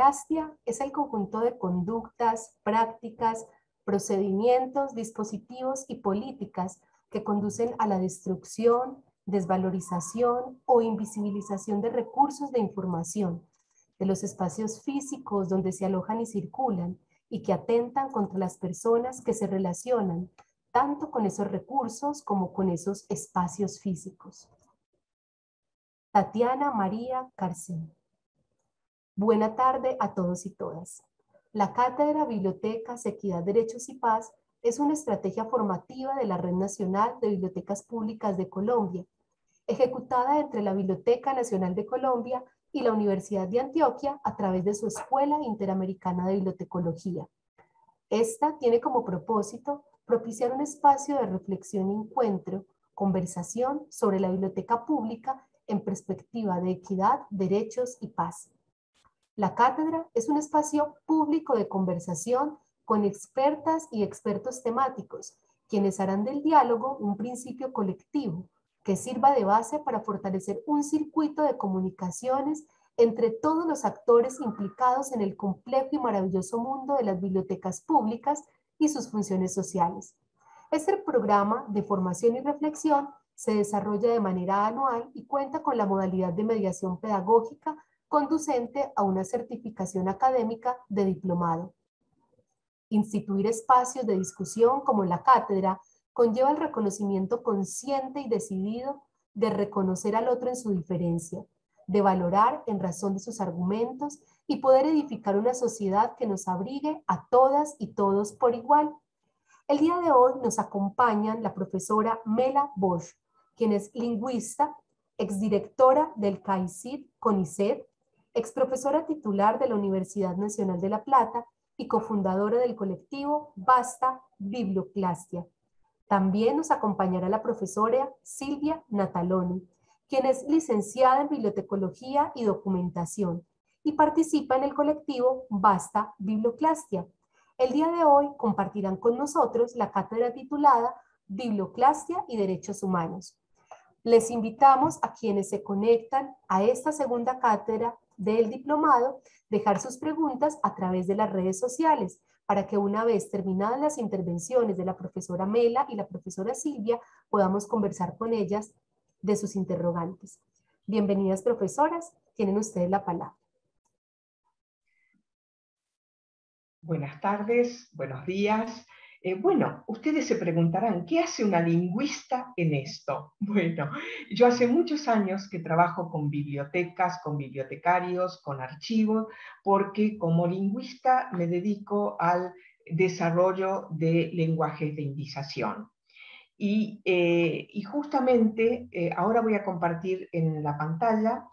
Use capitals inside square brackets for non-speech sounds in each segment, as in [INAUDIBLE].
biblioclastia es el conjunto de conductas, prácticas, procedimientos, dispositivos y políticas que conducen a la destrucción, desvalorización o invisibilización de recursos de información, de los espacios físicos donde se alojan y circulan y que atentan contra las personas que se relacionan tanto con esos recursos como con esos espacios físicos. Tatiana María Carcén. Buena tarde a todos y todas. La Cátedra Bibliotecas, Equidad, Derechos y Paz es una estrategia formativa de la Red Nacional de Bibliotecas Públicas de Colombia, ejecutada entre la Biblioteca Nacional de Colombia y la Universidad de Antioquia a través de su Escuela Interamericana de Bibliotecología. Esta tiene como propósito propiciar un espacio de reflexión y encuentro, conversación sobre la biblioteca pública en perspectiva de equidad, derechos y paz. La cátedra es un espacio público de conversación con expertas y expertos temáticos, quienes harán del diálogo un principio colectivo que sirva de base para fortalecer un circuito de comunicaciones entre todos los actores implicados en el complejo y maravilloso mundo de las bibliotecas públicas y sus funciones sociales. Este programa de formación y reflexión se desarrolla de manera anual y cuenta con la modalidad de mediación pedagógica conducente a una certificación académica de diplomado. Instituir espacios de discusión como la cátedra conlleva el reconocimiento consciente y decidido de reconocer al otro en su diferencia, de valorar en razón de sus argumentos y poder edificar una sociedad que nos abrigue a todas y todos por igual. El día de hoy nos acompañan la profesora Mela Bosch, quien es lingüista, exdirectora del CAICID CONICET ex profesora titular de la Universidad Nacional de La Plata y cofundadora del colectivo Basta Biblioclastia. También nos acompañará la profesora Silvia Nataloni, quien es licenciada en Bibliotecología y Documentación y participa en el colectivo Basta Biblioclastia. El día de hoy compartirán con nosotros la cátedra titulada Biblioclastia y Derechos Humanos. Les invitamos a quienes se conectan a esta segunda cátedra del diplomado dejar sus preguntas a través de las redes sociales para que una vez terminadas las intervenciones de la profesora Mela y la profesora Silvia podamos conversar con ellas de sus interrogantes. Bienvenidas profesoras, tienen ustedes la palabra. Buenas tardes, buenos días. Eh, bueno, ustedes se preguntarán, ¿qué hace una lingüista en esto? [LAUGHS] Bueno, yo hace muchos años que trabajo con bibliotecas, con bibliotecarios, con archivos, porque como lingüista me dedico al desarrollo de lenguajes de indización. Y, eh, justamente eh, ahora voy a compartir en la pantalla,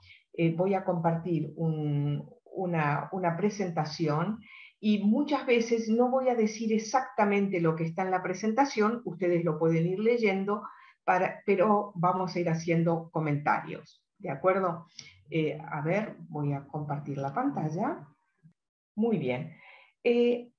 voy a compartir una, una presentación y muchas veces no voy a decir exactamente lo que está en la presentación, ustedes lo pueden ir leyendo, para, pero vamos a ir haciendo comentarios, ¿de acuerdo? Eh, a ver, voy a compartir la pantalla. Muy bien. Eh,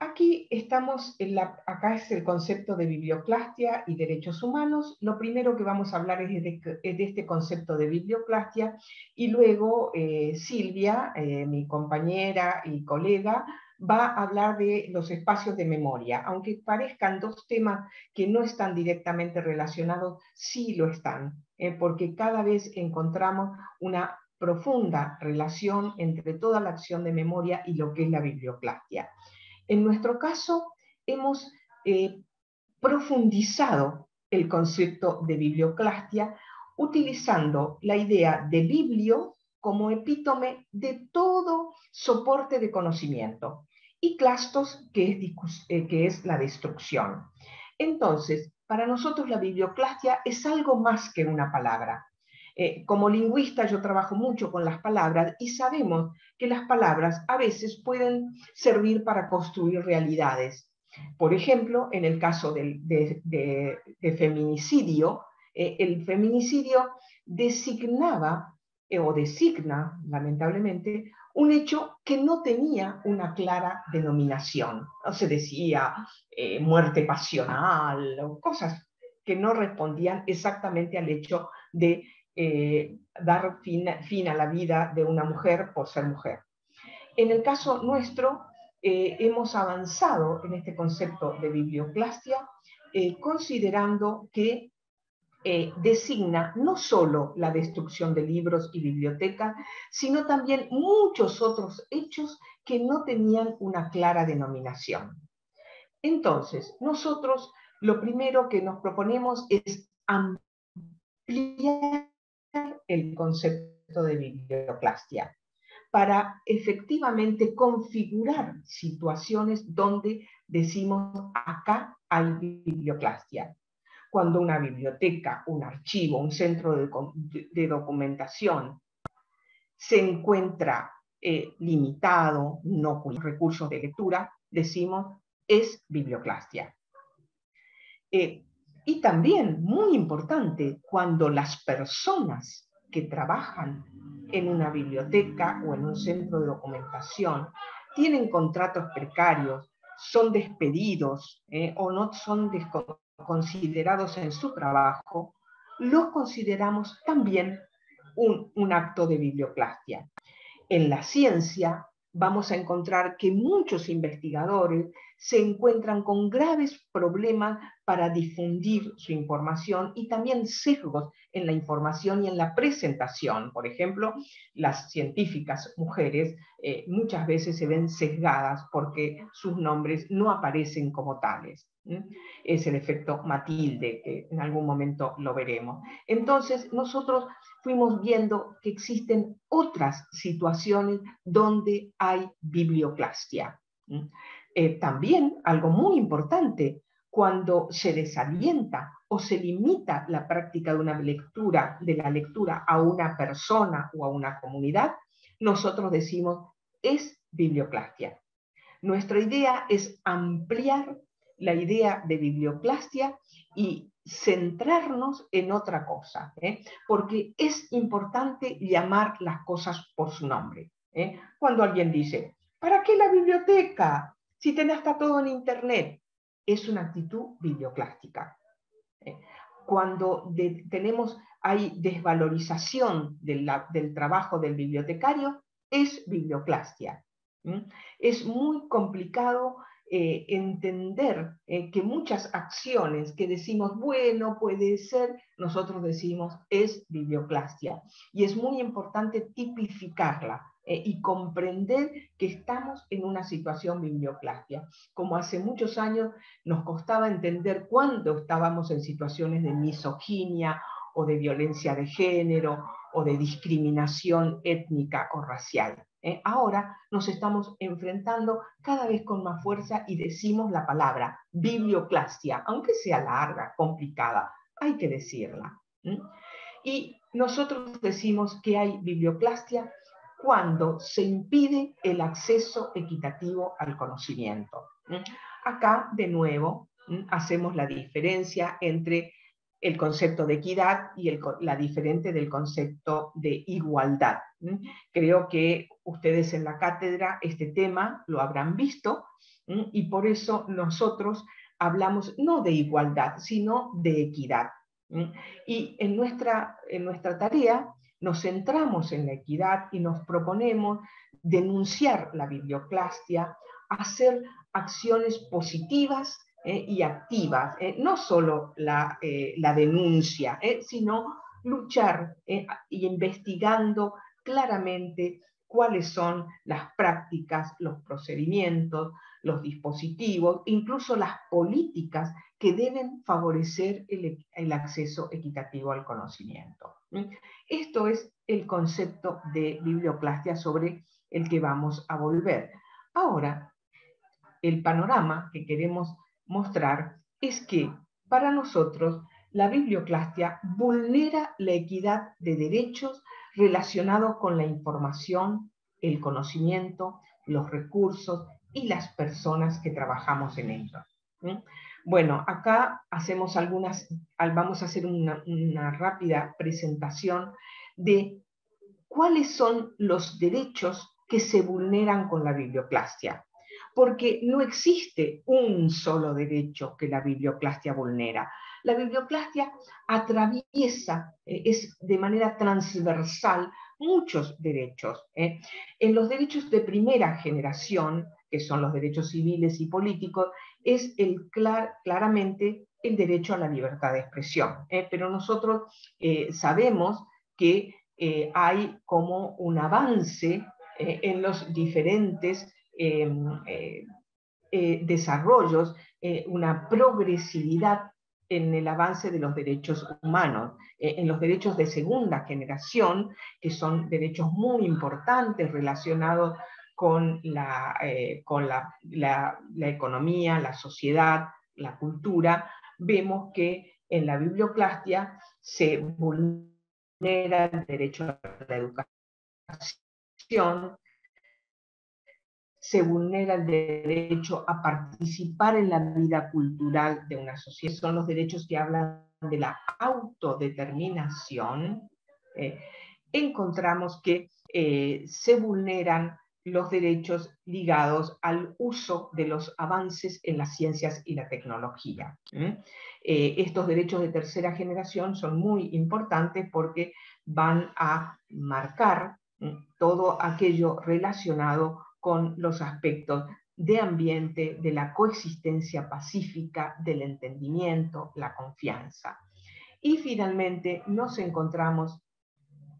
aquí estamos, en la, acá es el concepto de biblioclastia y derechos humanos. Lo primero que vamos a hablar es de, este concepto de biblioclastia y luego eh, Silvia, mi compañera y colega, va a hablar de los espacios de memoria. Aunque parezcan dos temas que no están directamente relacionados, sí lo están, eh, porque cada vez encontramos una profunda relación entre toda la acción de memoria y lo que es la biblioclastia. En nuestro caso, hemos eh, profundizado el concepto de biblioclastia utilizando la idea de biblio como epítome de todo soporte de conocimiento y clastos, que es, eh, que es la destrucción. Entonces, para nosotros la biblioclastia es algo más que una palabra. Eh, como lingüista yo trabajo mucho con las palabras y sabemos que las palabras a veces pueden servir para construir realidades. Por ejemplo, en el caso del, de, feminicidio, eh, el feminicidio designaba o designa, lamentablemente, un hecho que no tenía una clara denominación. No se decía eh, muerte pasional o cosas que no respondían exactamente al hecho de eh, dar fin, a la vida de una mujer por ser mujer. En el caso nuestro, eh, hemos avanzado en este concepto de biblioclastia, considerando que eh, designa no solo la destrucción de libros y bibliotecas, sino también muchos otros hechos que no tenían una clara denominación. Entonces, nosotros lo primero que nos proponemos es ampliar el concepto de biblioclastia para efectivamente configurar situaciones donde decimos acá hay biblioclastia. Cuando una biblioteca, un archivo, un centro de, documentación se encuentra eh, limitado, no con recursos de lectura, decimos es biblioclastia. Eh, y también, muy importante, cuando las personas que trabajan en una biblioteca o en un centro de documentación tienen contratos precarios, son despedidos eh, o no son considerados en su trabajo, lo consideramos también un, un acto de biblioclastia. En la ciencia vamos a encontrar que muchos investigadores se encuentran con graves problemas para difundir su información y también sesgos en la información y en la presentación. Por ejemplo, las científicas mujeres eh, muchas veces se ven sesgadas porque sus nombres no aparecen como tales. Es el efecto Matilde, que en algún momento lo veremos. Entonces, nosotros fuimos viendo que existen otras situaciones donde hay biblioclastia. Eh, también algo muy importante, cuando se desalienta o se limita la práctica de una lectura, de la lectura a una persona o a una comunidad, nosotros decimos es biblioclastia. Nuestra idea es ampliar la idea de biblioclastia y centrarnos en otra cosa, ¿eh? porque es importante llamar las cosas por su nombre. ¿eh? Cuando alguien dice, ¿para qué la biblioteca? Si tenés todo en Internet, es una actitud biblioclástica. Eh, cuando tenemos, hay desvalorización del trabajo del bibliotecario, es biblioclastia. Es muy complicado eh, entender eh, que muchas acciones que decimos, bueno, puede ser, nosotros decimos, es biblioclastia. Y es muy importante tipificarla. Eh, y comprender que estamos en una situación biblioclastia. Como hace muchos años nos costaba entender cuándo estábamos en situaciones de misoginia o de violencia de género o de discriminación étnica o racial. ¿Eh? Ahora nos estamos enfrentando cada vez con más fuerza y decimos la palabra biblioclastia, aunque sea larga, complicada, hay que decirla. Y nosotros decimos que hay biblioclastia cuando se impide el acceso equitativo al conocimiento. Acá, de nuevo, hacemos la diferencia entre el concepto de equidad y la diferente del concepto de igualdad. Creo que ustedes en la cátedra este tema lo habrán visto y por eso nosotros hablamos no de igualdad, sino de equidad. Y en nuestra, en nuestra tarea nos centramos en la equidad y nos proponemos denunciar la biblioclastia, hacer acciones positivas y activas, eh, no solo la, eh, la denuncia, sino luchar y investigando claramente cuáles son las prácticas, los procedimientos, los dispositivos, incluso las políticas que deben favorecer el, acceso equitativo al conocimiento. Esto es el concepto de biblioclastia sobre el que vamos a volver. Ahora, el panorama que queremos mostrar es que para nosotros la biblioclastia vulnera la equidad de derechos relacionados con la información, el conocimiento, los recursos y las personas que trabajamos en ellos. Bueno, acá hacemos algunas, vamos a hacer una, rápida presentación de cuáles son los derechos que se vulneran con la biblioclastia, porque no existe un solo derecho que la biblioclastia vulnera. La biblioclastia atraviesa, eh, es de manera transversal muchos derechos. En los derechos de primera generación, que son los derechos civiles y políticos, es el claramente el derecho a la libertad de expresión. Pero nosotros sabemos que hay como un avance en los diferentes desarrollos, una progresividad en el avance de los derechos humanos, eh, en los derechos de segunda generación, que son derechos muy importantes relacionados con eh, la, economía, la sociedad, la cultura, vemos que en la biblioclastia se vulnera el derecho a la educación, se vulnera el derecho a participar en la vida cultural de una sociedad. Son los derechos que hablan de la autodeterminación. Eh, encontramos que eh, se vulneran los derechos ligados al uso de los avances en las ciencias y la tecnología. Eh, estos derechos de tercera generación son muy importantes porque van a marcar todo aquello relacionado con los aspectos de ambiente, de la coexistencia pacífica, del entendimiento, la confianza. Y finalmente nos encontramos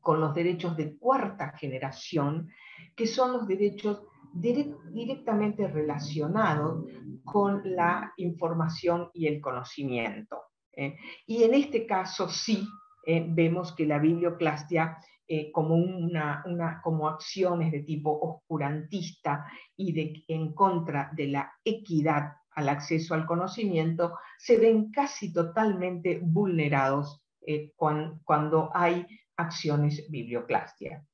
con los derechos de cuarta generación, que son los derechos directamente relacionados con la información y el conocimiento. ¿eh? Y en este caso sí eh, vemos que la biblioclastia eh, como, una, como acciones de tipo oscurantista y de, en contra de la equidad al acceso al conocimiento, se ven casi totalmente vulnerados eh, cuando, hay acciones biblioclastia.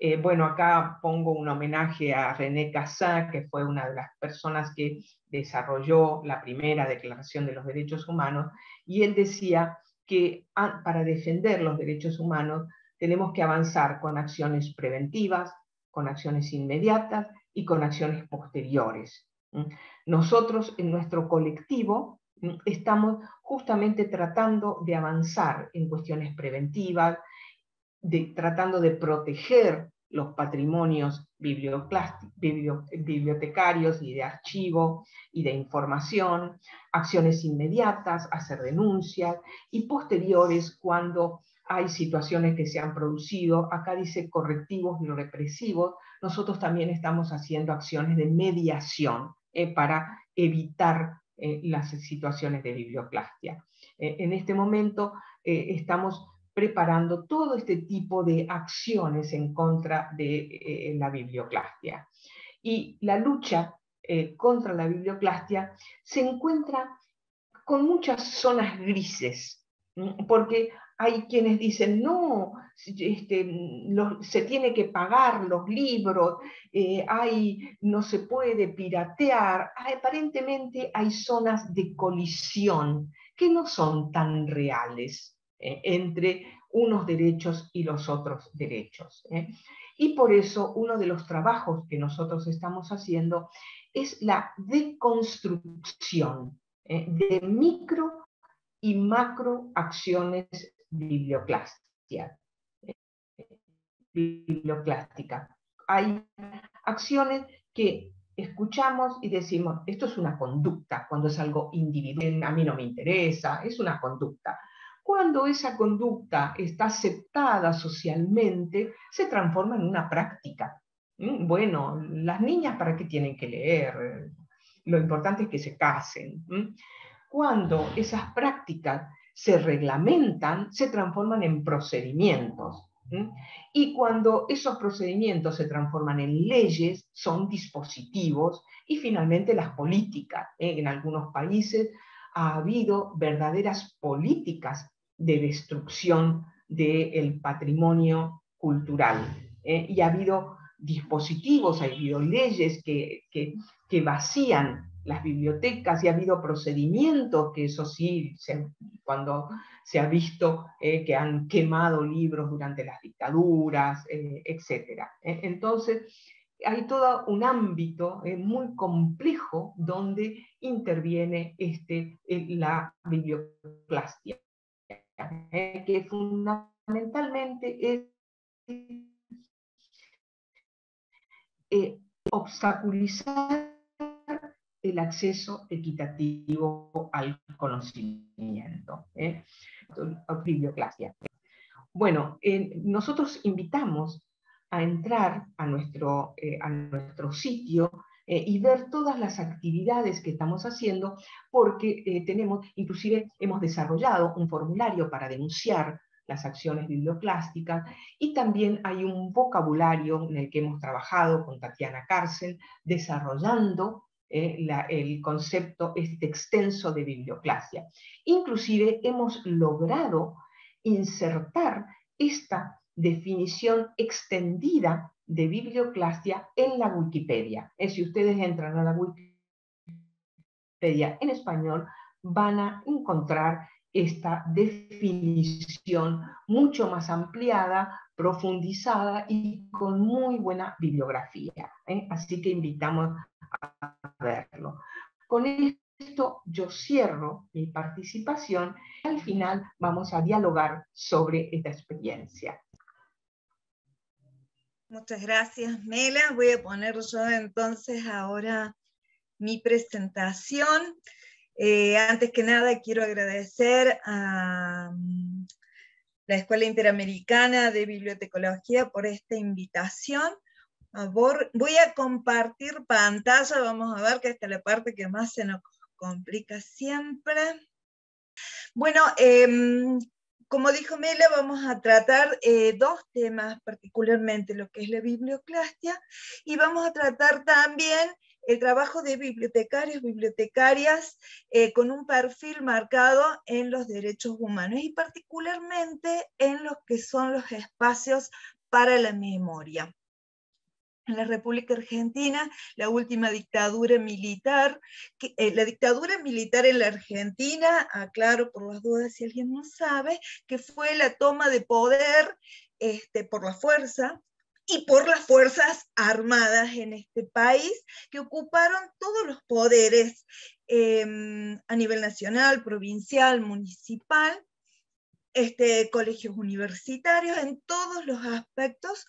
Eh, bueno, acá pongo un homenaje a René Cassin, que fue una de las personas que desarrolló la primera Declaración de los Derechos Humanos, y él decía que ah, para defender los derechos humanos tenemos que avanzar con acciones preventivas, con acciones inmediatas y con acciones posteriores. Nosotros en nuestro colectivo estamos justamente tratando de avanzar en cuestiones preventivas, tratando de proteger los patrimonios bibliotecarios y de archivo y de información, acciones inmediatas, hacer denuncias y posteriores cuando hay situaciones que se han producido, acá dice correctivos y represivos, nosotros también estamos haciendo acciones de mediación eh, para evitar eh, las situaciones de biblioclastia. Eh, en este momento estamos preparando todo este tipo de acciones en contra de la biblioclastia. Y la lucha contra la biblioclastia se encuentra con muchas zonas grises, porque hay quienes dicen, no, este, se tiene que pagar los libros, eh, no se puede piratear. Aparentemente hay zonas de colisión que no son tan reales eh, entre unos derechos y los otros derechos. ¿eh? Y por eso uno de los trabajos que nosotros estamos haciendo es la deconstrucción de micro y macro acciones biblioclástica. biblioclástica. Hay acciones que escuchamos y decimos, esto es una conducta, cuando es algo individual, a mí no me interesa, es una conducta. Cuando esa conducta está aceptada socialmente, se transforma en una práctica. ¿Mm? Bueno, las niñas, ¿para qué tienen que leer? Lo importante es que se casen. Cuando esas prácticas se reglamentan, se transforman en procedimientos. Y cuando esos procedimientos se transforman en leyes, son dispositivos y finalmente las políticas. ¿eh? En algunos países ha habido verdaderas políticas de destrucción del patrimonio cultural ¿eh? y ha habido dispositivos, ha habido leyes que, que vacían las bibliotecas y ha habido procedimientos que eso sí, cuando se ha visto eh, que han quemado libros durante las dictaduras, eh, etc. Entonces, hay todo un ámbito muy complejo donde interviene este, la biblioclastia, que fundamentalmente es eh, obstaculizar el acceso equitativo al conocimiento. ¿eh? Bueno, nosotros invitamos a entrar a nuestro, eh, a nuestro sitio eh, y ver todas las actividades que estamos haciendo, porque eh, tenemos, inclusive hemos desarrollado un formulario para denunciar las acciones biblioclásticas y también hay un vocabulario en el que hemos trabajado con Tatiana Cárcel, desarrollando el concepto este extenso de biblioclasia. Inclusive hemos logrado insertar esta definición extendida de biblioclasia en la Wikipedia. Es eh, si ustedes entran a la Wikipedia en español, van a encontrar esta definición mucho más ampliada, profundizada y con muy buena bibliografía. ¿eh? Así que invitamos a verlo. Con esto yo cierro mi participación. Al final vamos a dialogar sobre esta experiencia. Muchas gracias, Mela. Voy a poner yo entonces ahora mi presentación. Eh, antes que nada, quiero agradecer a mm, la Escuela Interamericana de Bibliotecología por esta invitación. Voy a compartir pantalla, vamos a ver que esta es la parte que más se nos complica siempre. Bueno, em, como dijo Mela, vamos a tratar eh, dos temas, particularmente lo que es la biblioclastia, y vamos a tratar también el trabajo de bibliotecarios, bibliotecarias, eh, con un perfil marcado en los derechos humanos y particularmente en los que son los espacios para la memoria en la República Argentina, la última dictadura militar. Eh, la dictadura militar en la Argentina, aclaro por las dudas si alguien no sabe, que fue la toma de poder este, por la fuerza y por las Fuerzas Armadas en este país, que ocuparon todos los poderes em, a nivel nacional, provincial, municipal, este, colegios universitarios, en todos los aspectos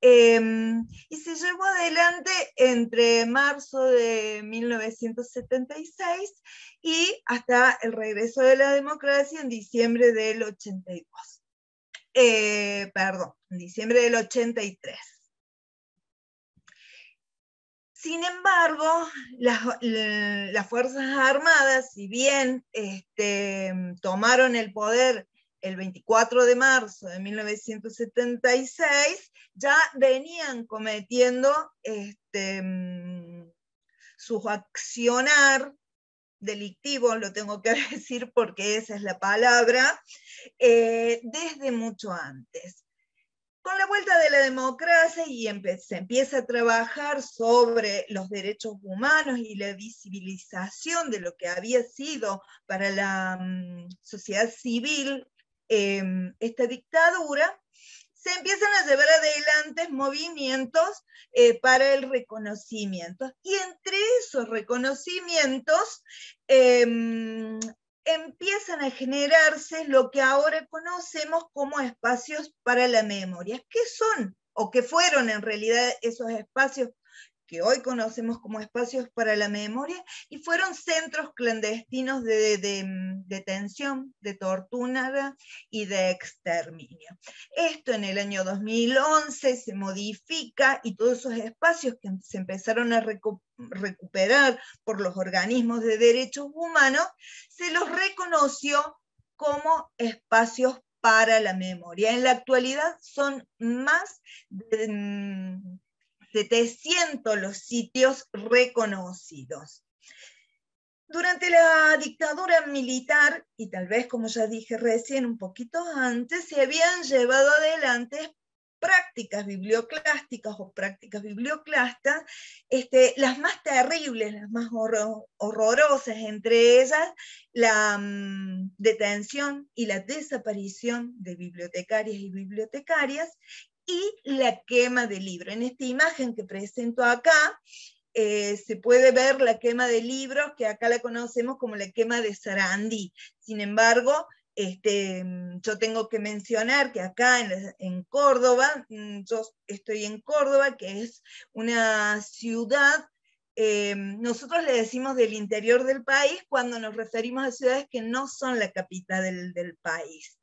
Em, y se llevó adelante entre marzo de 1976 y hasta el regreso de la democracia en diciembre del 82. Eh, perdón, en diciembre del 83. Sin embargo, las, Fuerzas Armadas, si bien este, tomaron el poder el 24 de marzo de 1976, ya venían cometiendo este, mm, su accionar delictivo, lo tengo que [LAUGHS] decir porque esa es la palabra, eh, desde mucho antes. Con la vuelta de la democracia y se empieza a trabajar sobre los derechos humanos y la visibilización de lo que había sido para la mm, sociedad civil Em, esta dictadura, se empiezan a llevar adelante movimientos eh, para el reconocimiento. Y entre esos reconocimientos em, empiezan a generarse lo que ahora conocemos como espacios para la memoria. ¿Qué son o qué fueron en realidad esos espacios que hoy conocemos como espacios para la memoria, y fueron centros clandestinos de, detención, de tortura y de exterminio. Esto en el año 2011 se modifica y todos esos espacios que se empezaron a recuperar por los organismos de derechos humanos, se los reconoció como espacios para la memoria. En la actualidad son más de 700 los sitios reconocidos. Durante la dictadura militar, y tal vez como ya dije recién un poquito antes, se habían llevado adelante prácticas biblioclásticas o prácticas biblioclastas, este, las más terribles, las más horrorosas, entre ellas la mm, detención y la desaparición de bibliotecarias y bibliotecarias y la quema de libros. En esta imagen que presento acá, eh, se puede ver la quema de libros, que acá la conocemos como la quema de Sarandí. Sin embargo, Este, yo tengo que mencionar que acá en, Córdoba, mm, yo estoy en Córdoba, que es una ciudad eh, nosotros le decimos del interior del país cuando nos referimos a ciudades que no son la capital del, del país.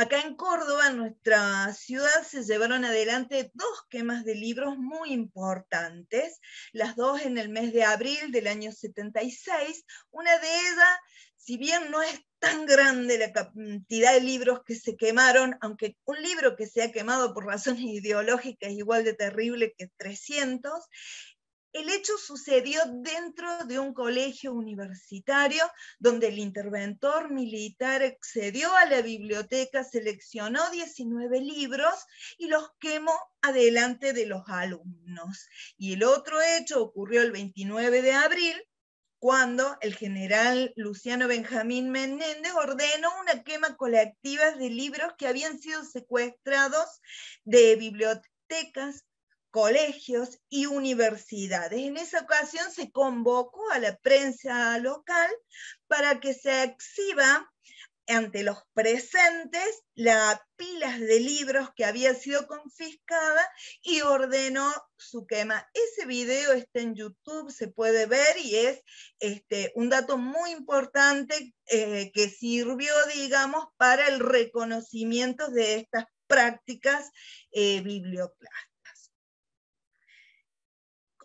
Acá en Córdoba, en nuestra ciudad, se llevaron adelante dos quemas de libros muy importantes, las dos en el mes de abril del año 76. Una de ellas, si bien no es tan grande la cantidad de libros que se quemaron, aunque un libro que se ha quemado por razones [LAUGHS] ideológicas es igual de terrible que 300, el hecho sucedió dentro de un colegio universitario donde el interventor militar accedió a la biblioteca, seleccionó 19 libros y los quemó adelante de los alumnos. Y el otro hecho ocurrió el 29 de abril, cuando el general Luciano Benjamín Menéndez ordenó una quema colectiva de libros que habían sido secuestrados de bibliotecas colegios y universidades. En esa ocasión se convocó a la prensa local para que se exhiba ante los presentes las pilas de libros que había sido confiscada y ordenó su quema. Ese video está en YouTube, se puede ver y es este, un dato muy importante eh, que sirvió, digamos, para el reconocimiento de estas prácticas eh,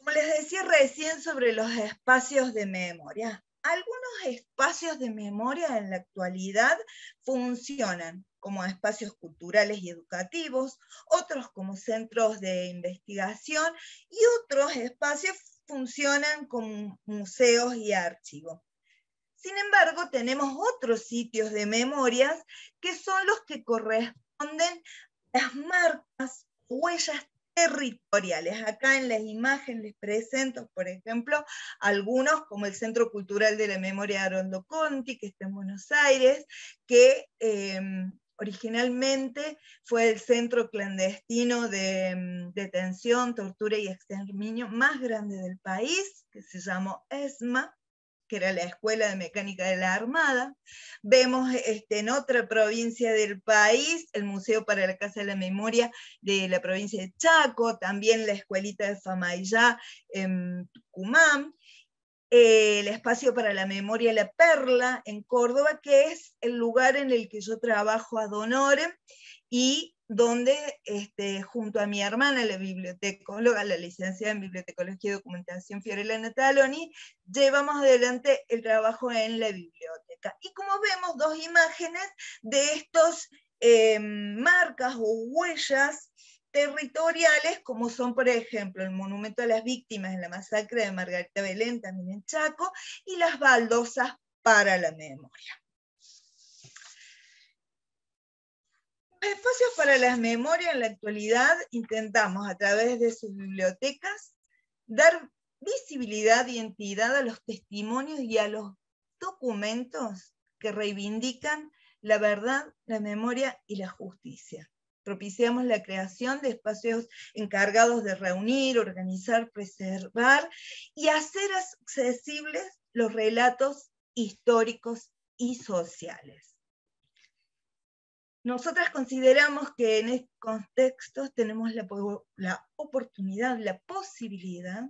como les decía recién sobre los espacios de memoria, algunos espacios de memoria en la actualidad funcionan como espacios culturales y educativos, otros como centros de investigación y otros espacios funcionan como museos y archivos. Sin embargo, tenemos otros sitios de memorias que son los que corresponden a las marcas, huellas territoriales. Acá en las imágenes les presento, por ejemplo, algunos como el Centro Cultural de la Memoria de Arondo Conti, que está en Buenos Aires, que em, originalmente fue el centro clandestino de em, detención, tortura y exterminio más grande del país, que se llamó ESMA, que era la Escuela de Mecánica de la Armada. Vemos este, en otra provincia del país el Museo para la Casa de la Memoria de la provincia de Chaco, también la Escuelita de Famayá en Tucumán, el Espacio para la Memoria La Perla en Córdoba, que es el lugar en el que yo trabajo a Donore y donde este, junto a mi hermana, la bibliotecóloga, la licenciada en Bibliotecología y Documentación Fiorella Nataloni, llevamos adelante el trabajo en la biblioteca. Y como vemos, dos imágenes de estos eh, marcas o huellas territoriales, como son, por ejemplo, el Monumento a las Víctimas en la masacre de Margarita Belén, también en Chaco, y las baldosas para la memoria. Espacios para las memorias en la actualidad intentamos a través de sus bibliotecas dar visibilidad y entidad a los testimonios y a los documentos que reivindican la verdad, la memoria y la justicia. Propiciamos la creación de espacios encargados de reunir, organizar, preservar y hacer accesibles los relatos históricos y sociales. Nosotras consideramos que en estos contextos tenemos la, oportunidad, la posibilidad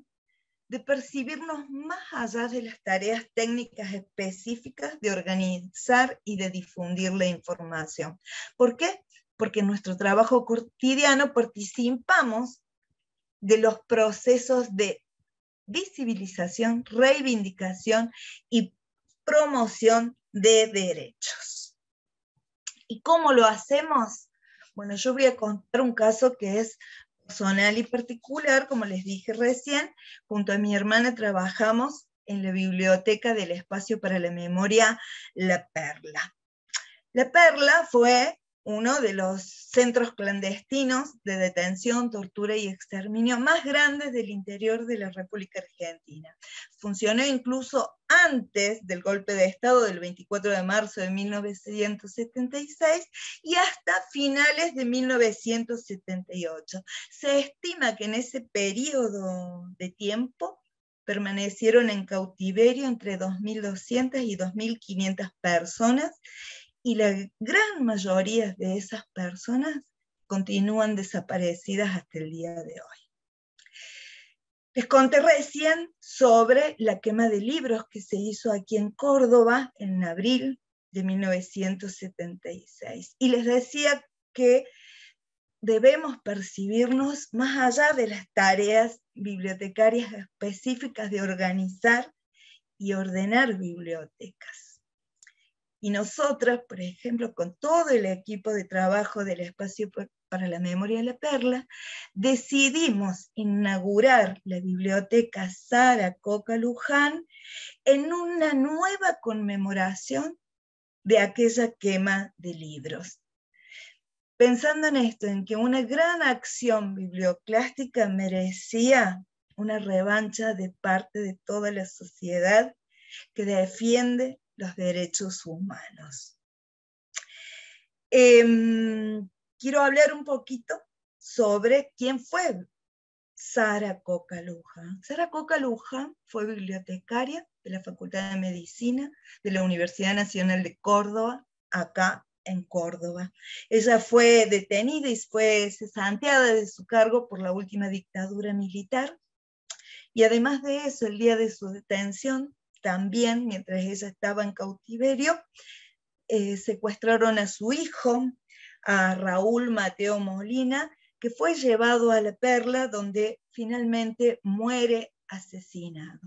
de percibirnos más allá de las tareas técnicas específicas de organizar y de difundir la información. ¿Por qué? Porque en nuestro trabajo cotidiano participamos de los procesos de visibilización, reivindicación y promoción de derechos. ¿Y cómo lo hacemos? Bueno, yo voy a contar un caso que es personal y particular, como les dije recién, junto a mi hermana trabajamos en la biblioteca del Espacio para la Memoria La Perla. La Perla fue uno de los centros clandestinos de detención, tortura y exterminio más grandes del interior de la República Argentina. Funcionó incluso antes del golpe de Estado del 24 de marzo de 1976 y hasta finales de 1978. Se estima que en ese periodo de tiempo permanecieron en cautiverio entre 2.200 y 2.500 personas y la gran mayoría de esas personas continúan desaparecidas hasta el día de hoy. Les conté recién sobre la quema de libros que se hizo aquí en Córdoba en abril de 1976. Y les decía que debemos percibirnos más allá de las tareas bibliotecarias específicas de organizar y ordenar bibliotecas. Y nosotras, por ejemplo, con todo el equipo de trabajo del espacio para la memoria de la perla, decidimos inaugurar la biblioteca Sara Coca Luján en una nueva conmemoración de aquella quema de libros. Pensando en esto, en que una gran acción biblioclástica merecía una revancha de parte de toda la sociedad que defiende los derechos humanos. Em, quiero hablar un poquito sobre quién fue Sara Cocaluja. Sara Cocaluja fue bibliotecaria de la Facultad de Medicina de la Universidad Nacional de Córdoba, acá en Córdoba. Ella fue detenida y fue cesanteada de su cargo por la última dictadura militar. Y además de eso, el día de su detención, también, mientras ella estaba en cautiverio, eh, secuestraron a su hijo, a Raúl Mateo Molina, que fue llevado a la Perla, donde finalmente muere asesinado.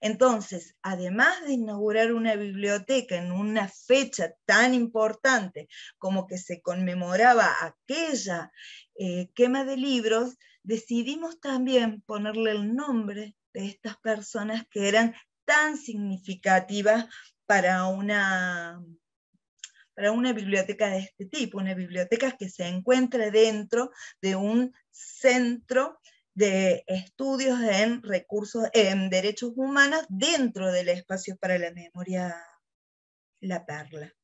Entonces, además de inaugurar una biblioteca en una fecha tan importante como que se conmemoraba aquella eh, quema de libros, decidimos también ponerle el nombre de estas personas que eran tan significativas para una para una biblioteca de este tipo, una biblioteca que se encuentra dentro de un centro de estudios en recursos, en derechos humanos dentro del espacio para la memoria La Perla.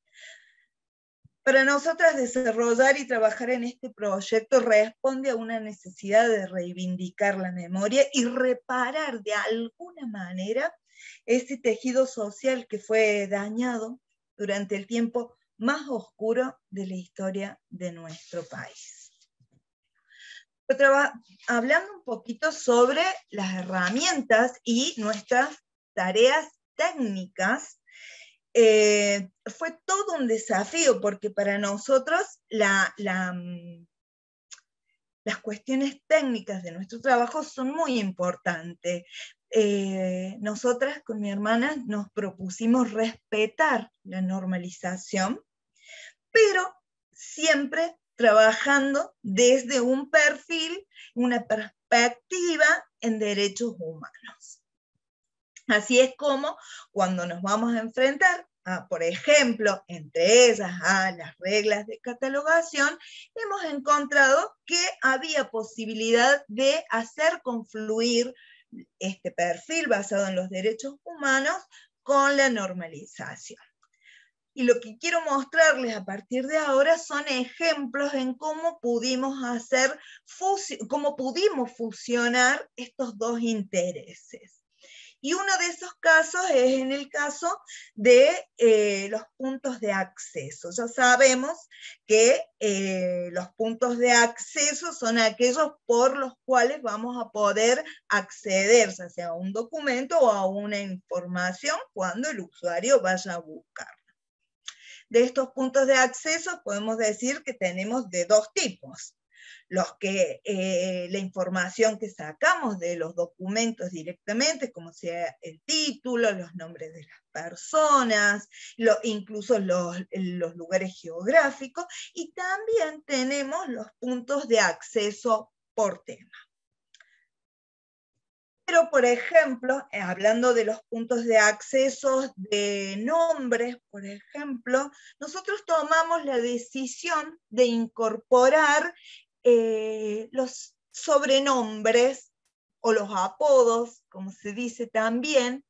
Para nosotras desarrollar y trabajar en este proyecto responde a una necesidad de reivindicar la memoria y reparar de alguna manera ese tejido social que fue dañado durante el tiempo más oscuro de la historia de nuestro país hablando un poquito sobre las herramientas y nuestras tareas técnicas. Eh, fue todo un desafío porque para nosotros mm, las cuestiones técnicas de nuestro trabajo son muy importantes. Eh, nosotras con mi hermana nos propusimos respetar la normalización, pero siempre trabajando desde un perfil, una perspectiva en derechos humanos. Así es como cuando nos vamos a enfrentar por ejemplo, entre ellas a las reglas de catalogación, hemos encontrado que había posibilidad de hacer confluir este perfil basado en los derechos humanos con la normalización. Y lo que quiero mostrarles a partir de ahora son ejemplos en cómo pudimos hacer, cómo pudimos fusionar estos dos intereses. Y uno de esos casos es en el caso de eh, los puntos de acceso. Ya sabemos que eh, los puntos de acceso son aquellos por los cuales vamos a poder acceder, sea a un documento o a una información cuando el usuario vaya a buscar de estos puntos de acceso podemos decir que tenemos de dos tipos. Los que eh, la información que sacamos de los documentos directamente, como sea el título, los nombres de las personas, incluso los, los lugares geográficos, y también tenemos los puntos de acceso por tema. Pero, por ejemplo, eh, hablando de los puntos de acceso de nombres, por ejemplo, nosotros tomamos la decisión de incorporar eh, los sobrenombres o los apodos, como se dice también,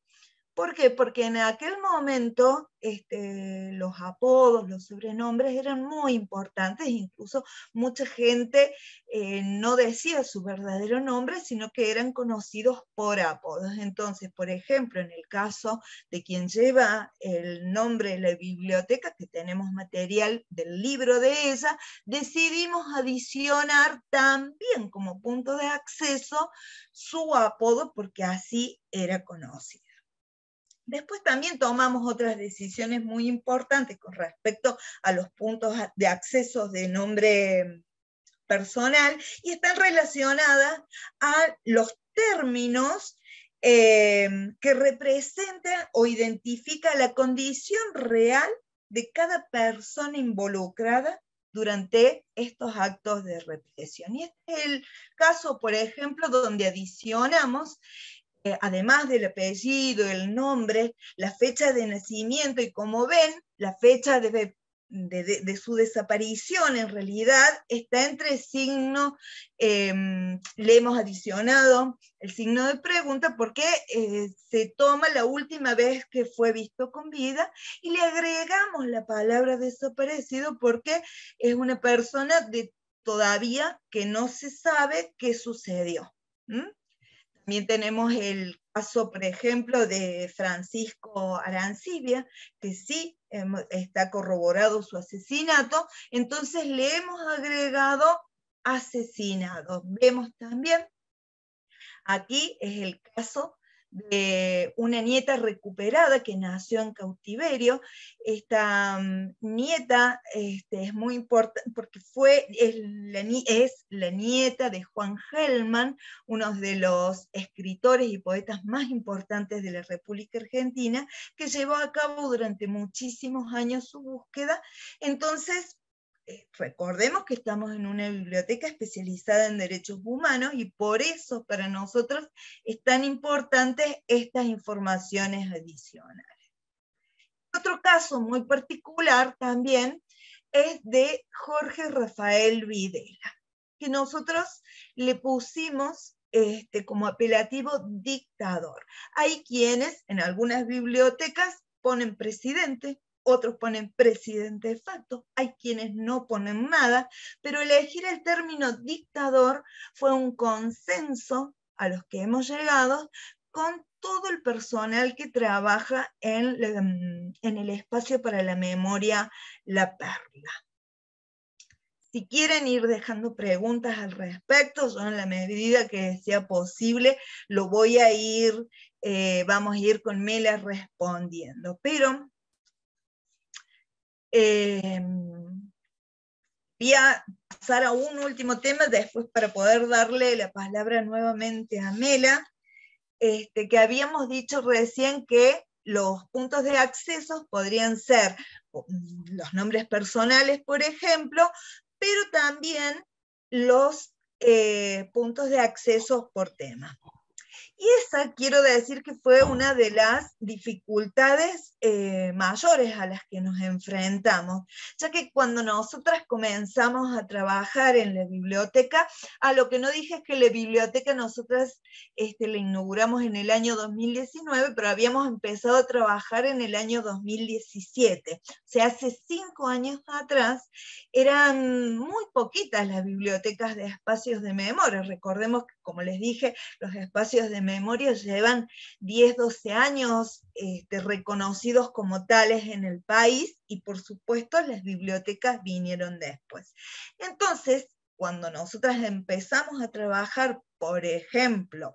¿Por qué? Porque en aquel momento este, los apodos, los sobrenombres eran muy importantes, incluso mucha gente eh, no decía su verdadero nombre, sino que eran conocidos por apodos. Entonces, por ejemplo, en el caso de quien lleva el nombre de la biblioteca, que tenemos material del libro de ella, decidimos adicionar también como punto de acceso su apodo porque así era conocido. Después también tomamos otras decisiones muy importantes con respecto a los puntos de acceso de nombre personal y están relacionadas a los términos eh, que representan o identifican la condición real de cada persona involucrada durante estos actos de represión. Y este es el caso, por ejemplo, donde adicionamos eh, además del apellido, el nombre, la fecha de nacimiento y como ven, la fecha de, su desaparición en realidad está entre signo, em, le hemos adicionado el signo de pregunta porque eh, se toma la última vez que fue visto con vida y le agregamos la palabra desaparecido porque es una persona de todavía que no se sabe qué sucedió. También tenemos el caso, por ejemplo, de Francisco Arancibia, que sí está corroborado su asesinato, entonces le hemos agregado asesinado. Vemos también, aquí es el caso de una nieta recuperada que nació en cautiverio. Esta mm, nieta este, es muy importante porque fue, es la, es la, nieta de Juan Gelman, uno de los escritores y poetas más importantes de la República Argentina, que llevó a cabo durante muchísimos años su búsqueda. Entonces, eh, recordemos que estamos en una biblioteca especializada en derechos humanos y por eso para nosotros es tan importante estas informaciones adicionales. Otro caso muy particular también es de Jorge Rafael Videla, que nosotros le pusimos este, como apelativo dictador. Hay quienes en algunas bibliotecas ponen presidente, otros ponen presidente de facto, hay quienes no ponen nada, pero elegir el término dictador fue un consenso a los que hemos llegado con todo el personal que trabaja en, en el espacio para la memoria La Perla. Si quieren ir dejando preguntas al respecto, yo en la medida que sea posible lo voy a ir, eh, vamos a ir con Mela respondiendo. Pero eh, voy a pasar a un último tema después para poder darle la palabra nuevamente a Mela, este, que habíamos dicho recién que los puntos de acceso podrían ser los nombres personales, por ejemplo, pero también los eh, puntos de acceso por tema. Y esa quiero decir que fue una de las dificultades eh, mayores a las que nos enfrentamos, ya que cuando nosotras comenzamos a trabajar en la biblioteca, a lo que no dije es que la biblioteca nosotras este, la inauguramos en el año 2019, pero habíamos empezado a trabajar en el año 2017. O sea, hace cinco años atrás eran muy poquitas las bibliotecas de espacios de memoria. Recordemos como les dije, los espacios de memoria llevan 10, 12 años este, reconocidos como tales en el país y por supuesto las bibliotecas vinieron después. Entonces, cuando nosotras empezamos a trabajar, por ejemplo,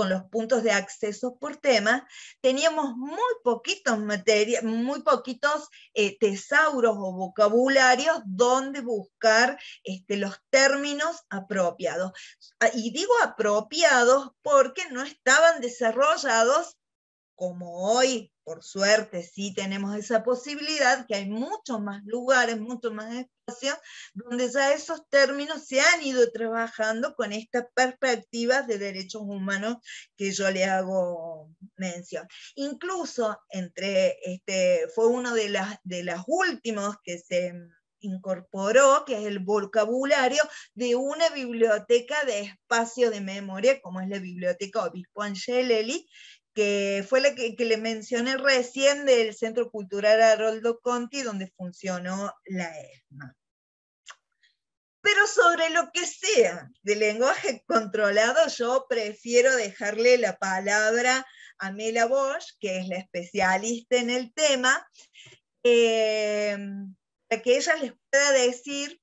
con los puntos de acceso por tema, teníamos muy poquitos materia, muy poquitos eh, tesauros o vocabularios donde buscar este, los términos apropiados. Ah, y digo apropiados porque no estaban desarrollados como hoy, por suerte, sí tenemos esa posibilidad, que hay muchos más lugares, muchos más espacios, donde ya esos términos se han ido trabajando con estas perspectivas de derechos humanos que yo le hago mención. Incluso entre, este, fue uno de las, de las últimos que se incorporó, que es el vocabulario de una biblioteca de espacio de memoria, como es la Biblioteca Obispo Angelelli, que fue la que, le mencioné recién del Centro Cultural Haroldo Conti, donde funcionó la ESMA. Pero sobre lo que sea de lenguaje [LAUGHS] controlado, yo prefiero dejarle la palabra a Mela Bosch, que es la especialista en el tema, eh, para que ella les pueda decir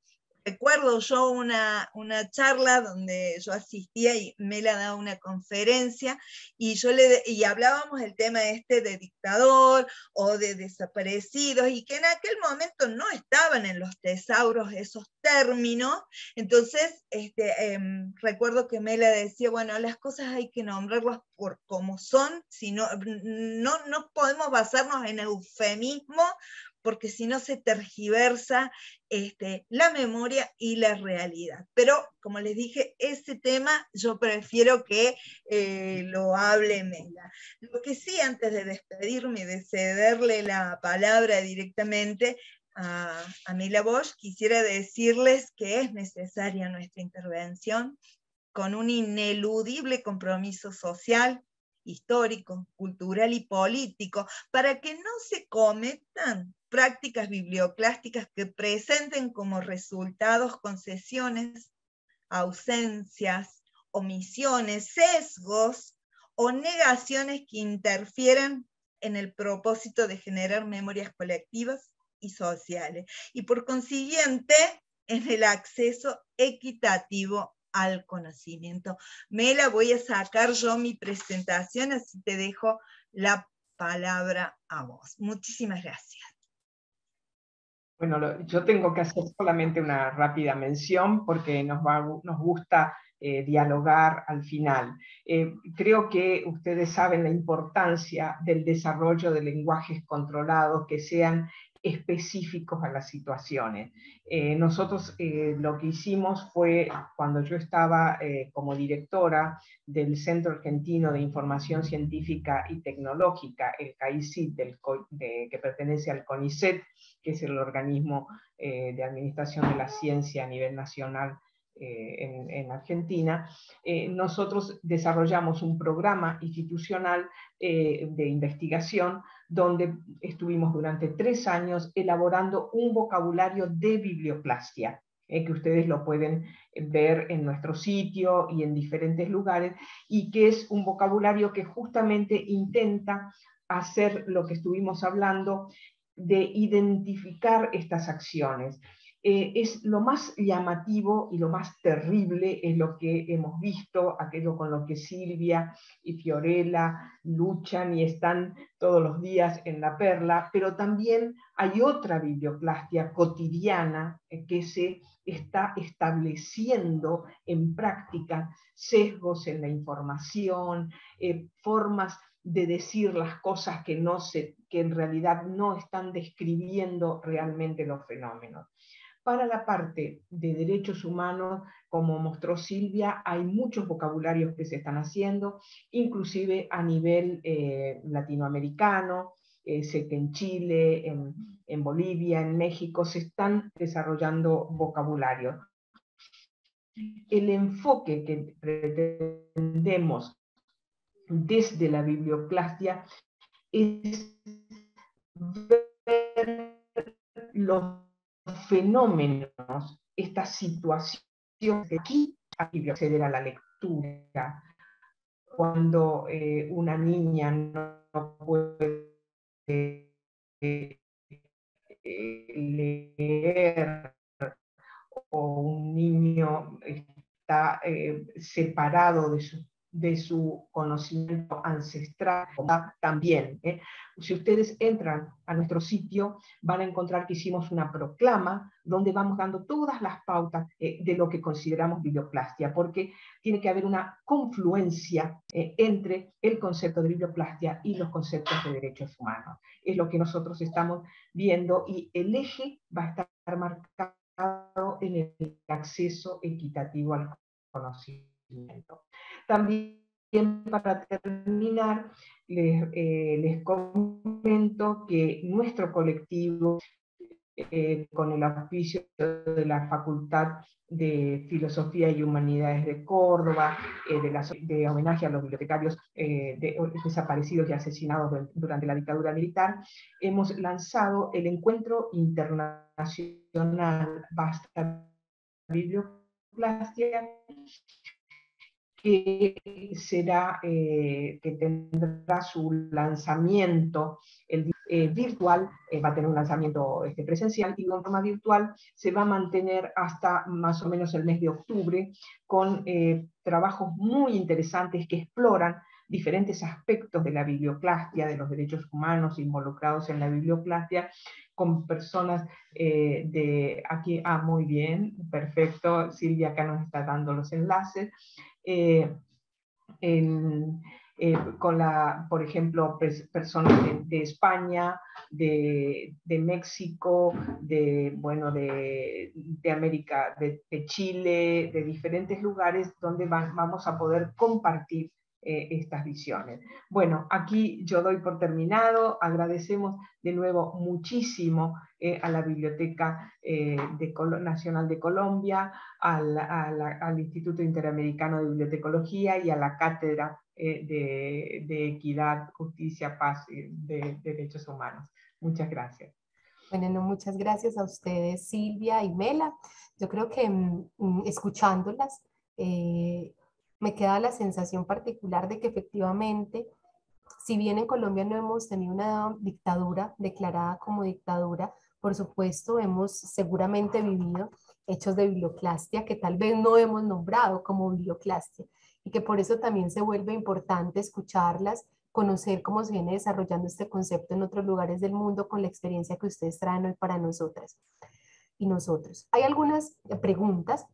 recuerdo yo una, una, charla donde yo asistía y me la daba una conferencia y, yo le, y hablábamos del tema este de dictador o de desaparecidos y que en aquel momento no estaban en los tesauros esos términos. Entonces, este, em, recuerdo que Mela decía, bueno, las cosas hay que nombrarlas por como son, si no, no, no podemos basarnos en eufemismo porque si no se tergiversa este, la memoria y la realidad. Pero, como les dije, ese tema yo prefiero que eh, lo hable Mela. Lo que sí, antes de despedirme, de cederle la palabra directamente a, a Mela Bosch, quisiera decirles que es necesaria nuestra intervención con un ineludible compromiso social, histórico, cultural y político, para que no se cometan prácticas biblioclásticas que presenten como resultados concesiones, ausencias, omisiones, sesgos o negaciones que interfieren en el propósito de generar memorias colectivas y sociales y por consiguiente en el acceso equitativo al conocimiento. Me la voy a sacar yo mi presentación, así te dejo la palabra a vos. Muchísimas gracias. Bueno, yo tengo que hacer solamente una rápida mención porque nos, gusta eh, dialogar al final. Eh, creo que ustedes saben la importancia del desarrollo de lenguajes controlados que sean específicos a las situaciones. Eh, nosotros lo que hicimos fue, cuando yo estaba como directora del Centro Argentino de Información Científica y Tecnológica, el CAICIT, que pertenece al CONICET, que es el organismo de administración de la ciencia a nivel nacional eh, en, Argentina, eh, nosotros desarrollamos un programa institucional eh, de investigación donde estuvimos durante tres años elaborando un vocabulario de biblioplastia, que ustedes lo pueden ver en nuestro sitio y en diferentes lugares, y que es un vocabulario que justamente intenta hacer lo que estuvimos hablando de identificar estas acciones. Eh, es lo más llamativo y lo más terrible es lo que hemos visto, aquello con lo que Silvia y Fiorella luchan y están todos los días en la perla, pero también hay otra biblioplastia cotidiana eh, que se está estableciendo en práctica sesgos en la información, eh, formas de decir las cosas que, no se, que en realidad no están describiendo realmente los fenómenos. Para la parte de derechos humanos, como mostró Silvia, hay muchos vocabularios que se están haciendo, inclusive a nivel eh, latinoamericano, eh, sé que en Chile, en, en Bolivia, en México, se están desarrollando vocabularios. El enfoque que pretendemos desde la biblioplastia es ver los fenómenos, esta situación que aquí acceder a la lectura. Cuando eh, una niña no puede eh, leer o un niño está eh, separado de su de su conocimiento ancestral también. ¿eh? Si ustedes entran a nuestro sitio, van a encontrar que hicimos una proclama donde vamos dando todas las pautas eh, de lo que consideramos biblioplastia, porque tiene que haber una confluencia eh, entre el concepto de biblioplastia y los conceptos de derechos humanos. Es lo que nosotros estamos viendo y el eje va a estar marcado en el acceso equitativo al conocimiento. También para terminar, les, eh, les comento que nuestro colectivo eh, con el auspicio de la Facultad de Filosofía y Humanidades de Córdoba, eh, de, homenaje a los bibliotecarios desaparecidos y asesinados durante la dictadura militar, hemos lanzado el encuentro internacional Basta Biblioplastia, que será, eh, que tendrá su lanzamiento el, eh, virtual, eh, va a tener un lanzamiento este, presencial y de forma virtual se va a mantener hasta más o menos el mes de octubre con trabajos muy interesantes que exploran diferentes aspectos de la biblioplastia, de los derechos humanos involucrados en la biblioplastia, con personas de aquí, ah, muy bien, perfecto, Silvia acá nos está dando los enlaces, eh, eh, con la, por ejemplo, personas de, España, de, México, de, bueno, de, América, de, Chile, de diferentes lugares donde vamos a poder compartir eh, estas visiones. Bueno, aquí yo doy por terminado, agradecemos de nuevo muchísimo eh, a la Biblioteca eh, Nacional de Colombia, al, Instituto Interamericano de Bibliotecología y a la Cátedra de, Equidad, Justicia, Paz y de, Derechos Humanos. Muchas gracias. Bueno, muchas gracias a ustedes, Silvia y Mela. Yo creo que mm, mm, escuchándolas, me queda la sensación particular de que efectivamente, si bien en Colombia no hemos tenido una dictadura declarada como dictadura, por supuesto hemos seguramente vivido hechos de biblioclastia que tal vez no hemos nombrado como biblioclastia y que por eso también se vuelve importante escucharlas, conocer cómo se viene desarrollando este concepto en otros lugares del mundo con la experiencia que ustedes traen hoy para nosotras y nosotros. Hay algunas preguntas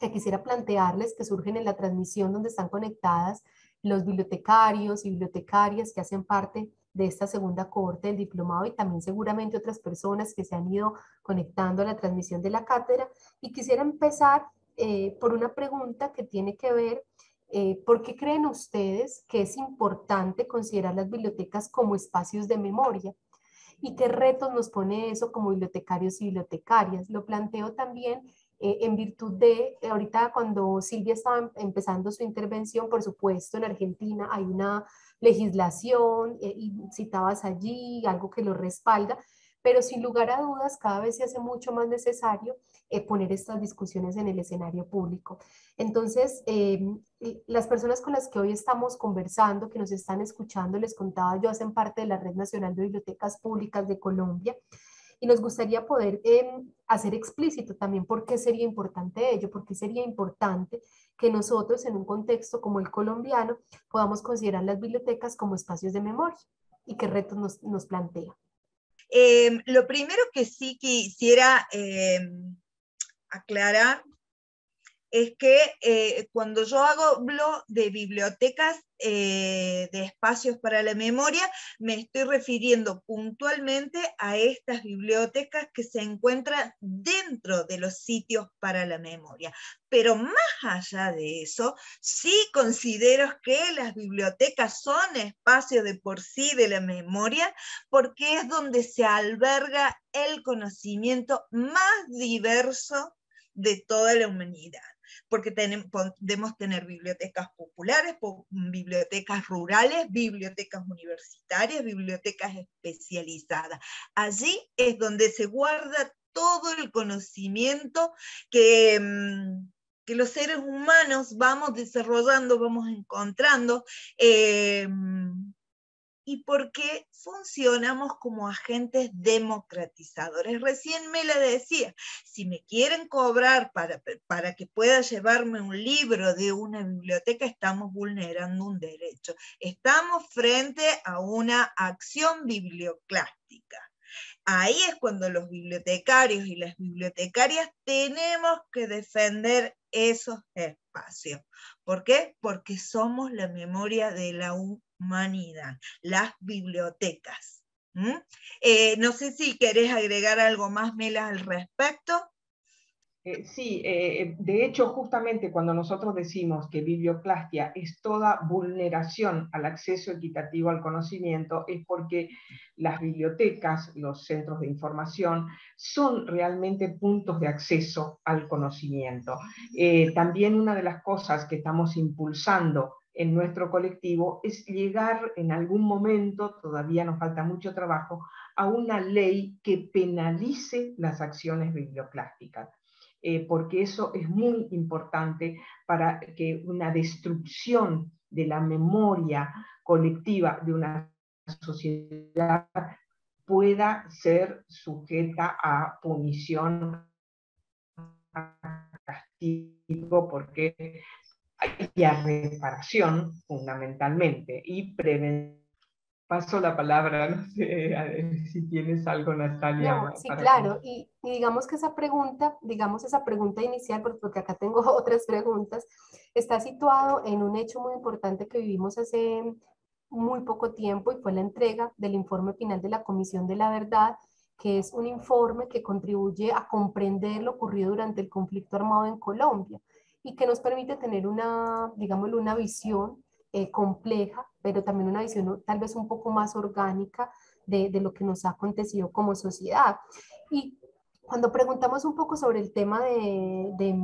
que quisiera plantearles que surgen en la transmisión donde están conectadas los bibliotecarios y bibliotecarias que hacen parte de esta segunda cohorte del diplomado y también seguramente otras personas que se han ido conectando a la transmisión de la cátedra. Y quisiera empezar eh, por una pregunta que tiene que ver, eh, ¿por qué creen ustedes que es importante considerar las bibliotecas como espacios de memoria? ¿Y qué retos nos pone eso como bibliotecarios y bibliotecarias? Lo planteo también eh, en virtud de, eh, ahorita cuando Silvia estaba em, empezando su intervención, por supuesto, en Argentina hay una legislación, eh, y citabas allí algo que lo respalda, pero sin lugar a dudas cada vez se hace mucho más necesario poner estas discusiones en el escenario público. Entonces, em, las personas con las que hoy estamos conversando, que nos están escuchando, les contaba yo, hacen parte de la Red Nacional de Bibliotecas Públicas de Colombia y nos gustaría poder em, hacer explícito también por qué sería importante ello, por qué sería importante que nosotros en un contexto como el colombiano podamos considerar las bibliotecas como espacios de memoria y qué retos nos, nos plantea. Em, lo primero que sí quisiera em, aclarar es que eh, cuando yo hablo de bibliotecas eh, de espacios para la memoria, me estoy refiriendo puntualmente a estas bibliotecas que se encuentran dentro de los sitios para la memoria. Pero más allá de eso, sí considero que las bibliotecas son espacios de por sí de la memoria porque es donde se alberga el conocimiento más diverso de toda la humanidad porque podemos tener bibliotecas populares, bibliotecas rurales, bibliotecas universitarias, bibliotecas especializadas. Allí es donde se guarda todo el conocimiento que, mm, que los seres humanos vamos desarrollando, vamos encontrando. Eh, y porque funcionamos como agentes democratizadores. Recién me la decía, si me quieren cobrar para, para que pueda llevarme un libro de una biblioteca, estamos vulnerando un derecho. Estamos frente a una acción biblioclástica. Ahí es cuando los bibliotecarios y las bibliotecarias tenemos que defender esos espacios. ¿Por qué? Porque somos la memoria de la humanidad, las bibliotecas. Eh, no sé si querés agregar algo más, Mela, al respecto. Eh, sí, eh, de hecho, justamente cuando nosotros decimos que biblioclastia es toda vulneración al acceso equitativo al conocimiento, es porque las bibliotecas, los centros de información, son realmente puntos de acceso al conocimiento. También una de las cosas que estamos impulsando en nuestro colectivo es llegar en algún momento, todavía nos falta mucho trabajo, a una ley que penalice las acciones biblioclásticas. Eh, porque eso es muy importante para que una destrucción de la memoria colectiva de una sociedad pueda ser sujeta a punición, a castigo, porque hay reparación fundamentalmente y prevención paso la palabra, no sé si tienes algo, Natalia. sí, claro, y, digamos que esa pregunta, digamos esa pregunta inicial, porque acá tengo [LAUGHS] otras preguntas, está situado en un hecho muy importante que vivimos hace muy poco tiempo y fue la entrega del informe final de la Comisión de la Verdad, que es un informe que contribuye a comprender lo ocurrido durante el conflicto armado en Colombia y que nos permite tener una, digamos, una visión eh, compleja, pero también una visión tal vez un poco más orgánica de, de, lo que nos ha acontecido como sociedad. Y cuando preguntamos un poco sobre el tema de,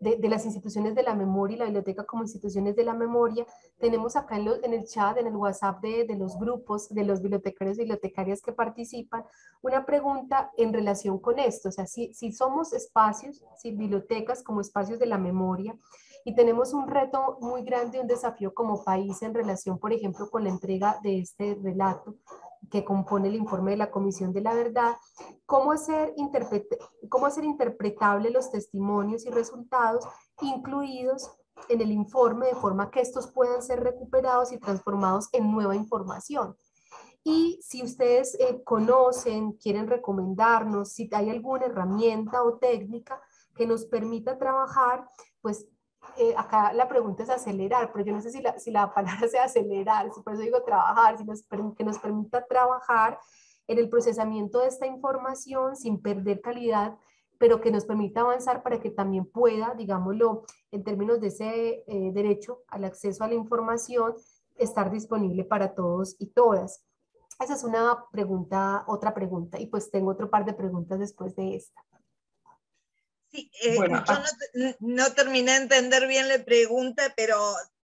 las instituciones de la memoria y la biblioteca como instituciones de la memoria, tenemos acá en, el chat, en el WhatsApp de, los grupos, de los bibliotecarios y bibliotecarias que participan, una pregunta en relación con esto. O sea, si, si somos espacios, si bibliotecas como espacios de la memoria, y tenemos un reto muy grande, un desafío como país en relación, por ejemplo, con la entrega de este relato que compone el informe de la Comisión de la Verdad, cómo hacer, cómo interpretable los testimonios y resultados incluidos en el informe de forma que estos puedan ser recuperados y transformados en nueva información. Y si ustedes eh, conocen, quieren recomendarnos, si hay alguna herramienta o técnica que nos permita trabajar, pues eh, acá la pregunta es acelerar, pero yo no sé si la, palabra [LAUGHS] sea acelerar, si por eso digo trabajar, si nos, que nos permita trabajar en el procesamiento de esta información sin perder calidad, pero que nos permita avanzar para que también pueda, digámoslo, en términos de ese eh, derecho al acceso a la información, estar disponible para todos y todas. Esa es una pregunta, otra pregunta, y pues tengo otro par de preguntas después de esta. Sí, eh, yo ah. no, terminé de entender bien la pregunta, pero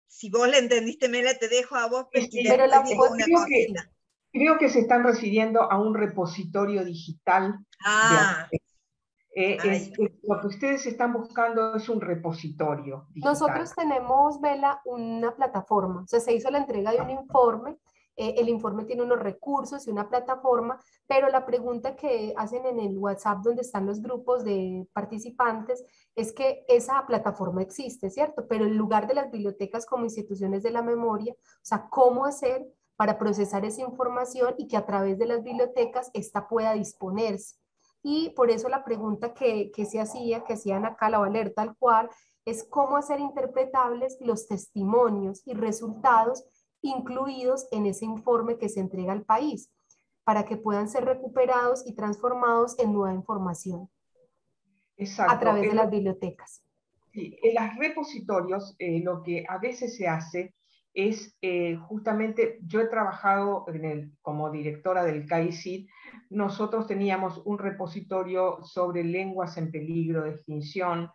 si vos la entendiste, Mela, te dejo a vos. pero la, creo, que, creo, que, se están refiriendo a un repositorio digital. Ah. Eh, lo que ustedes están buscando es un repositorio. Digital. Nosotros tenemos, Vela, una plataforma. O sea, se hizo la entrega de un informe eh, el informe tiene unos recursos y una plataforma, pero la pregunta que hacen en el WhatsApp donde están los grupos de participantes es que esa plataforma existe, ¿cierto? Pero en lugar de las bibliotecas como instituciones de la memoria, o sea, ¿cómo hacer para procesar esa información y que a través de las bibliotecas esta pueda disponerse? Y por eso la pregunta que, que se hacía, que hacían acá, la valer tal cual, es cómo hacer interpretables los testimonios y resultados incluidos en ese informe que se entrega al país, para que puedan ser recuperados y transformados en nueva información a través de las bibliotecas. Sí, en los repositorios eh, lo que a veces se hace es eh, justamente, yo he trabajado como directora del CAICID, nosotros teníamos un repositorio sobre lenguas en peligro de extinción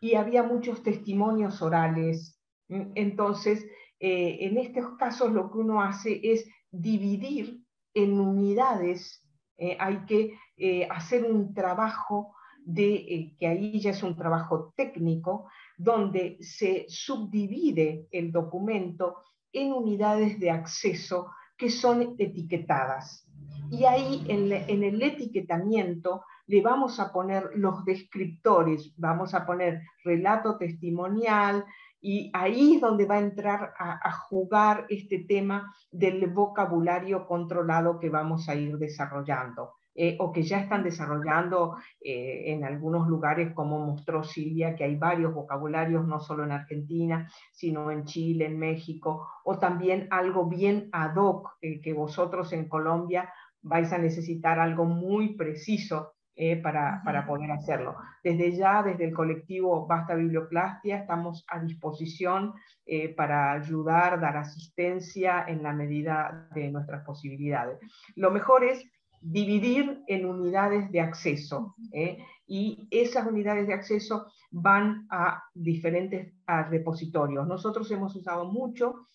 y había muchos testimonios orales. Entonces, eh, en estos casos lo que uno hace es dividir en unidades, eh, hay que eh, hacer un trabajo de, que ahí ya es un trabajo técnico, donde se subdivide el documento en unidades de acceso que son etiquetadas. Y ahí en, en, el etiquetamiento le vamos a poner los descriptores, vamos a poner relato testimonial, y ahí es donde va a entrar a, jugar este tema del vocabulario controlado que vamos a ir desarrollando. Eh, o que ya están desarrollando eh, en algunos lugares, como mostró Silvia, que hay varios vocabularios, no solo en Argentina, sino en Chile, en México, o también algo bien ad hoc, eh, que vosotros en Colombia vais a necesitar algo muy preciso eh, para, para, poder hacerlo. Desde ya, desde el colectivo Basta Biblioclastia, estamos a disposición eh, para ayudar, dar asistencia en la medida de nuestras posibilidades. Lo mejor es dividir en unidades de acceso ¿eh? y esas unidades de acceso van a diferentes repositorios. Nosotros hemos usado mucho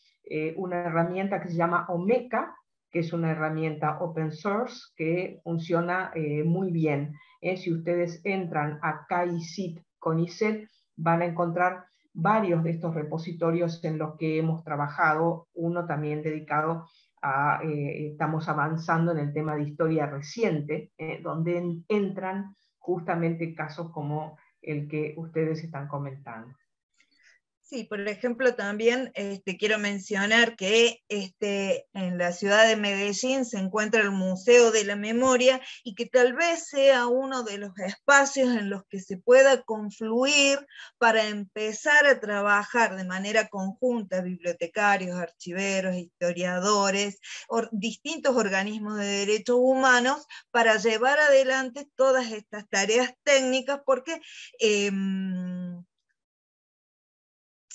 una herramienta que se llama Omeca, que es una herramienta open source que funciona eh, muy bien. Eh, si ustedes entran a KICIT con ICET, van a encontrar varios de estos repositorios en los que hemos trabajado, uno también dedicado a, eh, estamos avanzando en el tema de historia reciente, donde entran justamente casos como el que ustedes están comentando. Sí, por ejemplo, también este, quiero mencionar que este, en la ciudad de Medellín se encuentra el Museo de la Memoria y que tal vez sea uno de los espacios en los que se pueda confluir para empezar a trabajar de manera conjunta bibliotecarios, archiveros, historiadores, distintos organismos de derechos humanos para llevar adelante todas estas tareas técnicas porque... Em,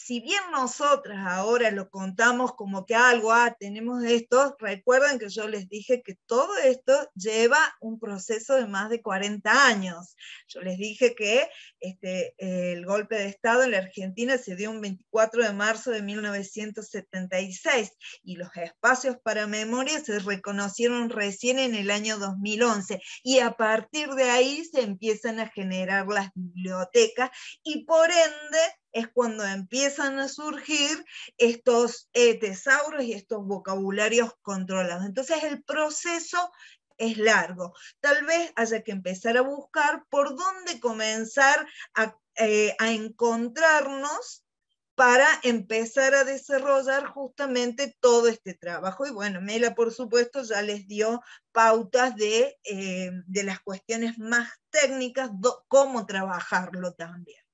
si bien nosotras ahora lo contamos como que algo, ah, tenemos esto, recuerden que yo les dije que todo esto lleva un proceso de más de 40 años. Yo les dije que este, el golpe de Estado en la Argentina se dio un 24 de marzo de 1976 y los espacios para memoria se reconocieron recién en el año 2011 y a partir de ahí se empiezan a generar las bibliotecas y por ende es cuando empiezan a surgir estos eh, tesauros y estos vocabularios controlados. Entonces el proceso es largo. Tal vez haya que empezar a buscar por dónde comenzar a, eh, a encontrarnos para empezar a desarrollar justamente todo este trabajo. Y bueno, Mela, por supuesto, ya les dio pautas de, eh, de las cuestiones más técnicas, cómo trabajarlo también.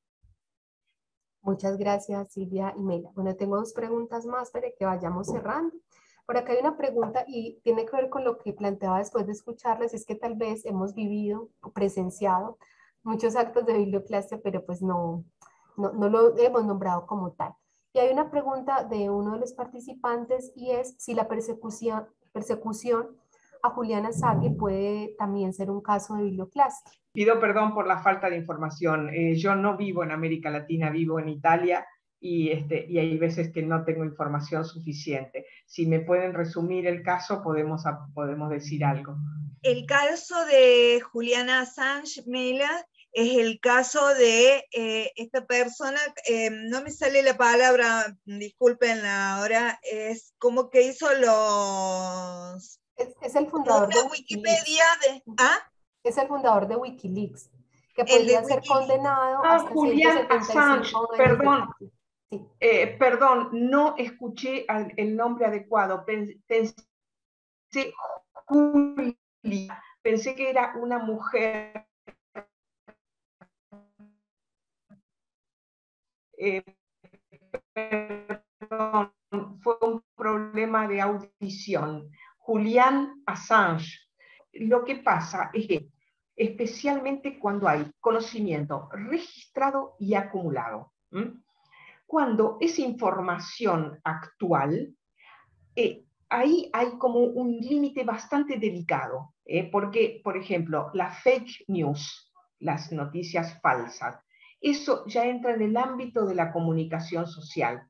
Muchas gracias, Silvia y Mela. Bueno, tengo dos preguntas más para que vayamos cerrando. Por acá hay una pregunta y tiene que ver con lo que planteaba después de escucharles, es que tal vez hemos vivido, presenciado muchos actos de biblioclasia, pero pues no, no, lo hemos nombrado como tal. Y hay una pregunta de uno de los participantes y es si la persecución a Juliana Sague puede también ser un caso de biblioclasia. Pido perdón por la falta de información. Eh, yo no vivo en América Latina, vivo en Italia y, este, y hay veces que no tengo información suficiente. Si me pueden resumir el caso, podemos, podemos decir algo. El caso de Juliana Assange Mela es el caso de eh, esta persona, eh, no me sale la palabra, disculpen ahora, es como que hizo los... Es, el fundador de Wikipedia de... ¿ah? es el fundador de Wikileaks, que podría ser condenado ah, hasta Julián Assange, perdón. Eh, perdón, no escuché el nombre adecuado. Pensé, Julia, pensé que era una mujer. Eh, perdón, fue un problema de audición. Julián Assange. Lo que pasa es que especialmente cuando hay conocimiento registrado y acumulado. Cuando es información actual, eh, ahí hay como un límite bastante delicado, eh, porque, por ejemplo, la fake news, las noticias falsas, eso ya entra en el ámbito de la comunicación social.